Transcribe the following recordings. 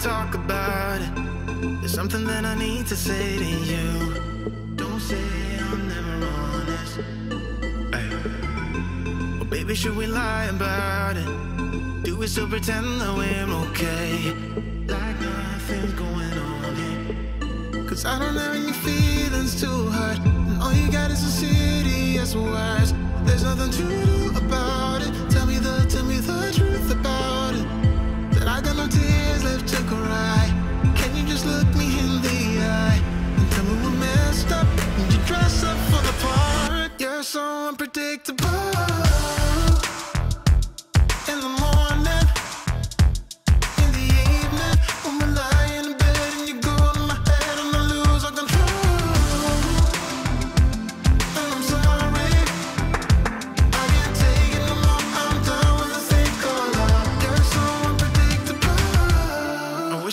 talk about it. There's something that I need to say to you. Don't say I'm never honest. Ay. Well, baby, should we lie about it? Do we still pretend that we're okay? Like nothing's going on here. Cause I don't have any feelings to hurt. And all you got is a serious words. There's nothing to do about it. Got no tears left to cry. Can you just look me in the eye and tell me we're messed up? And you dress up for the part. You're so unpredictable.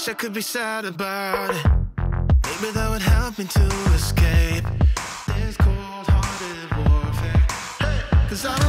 Wish I could be sad about it. Maybe that would help me to escape this cold-hearted warfare. Cause I don't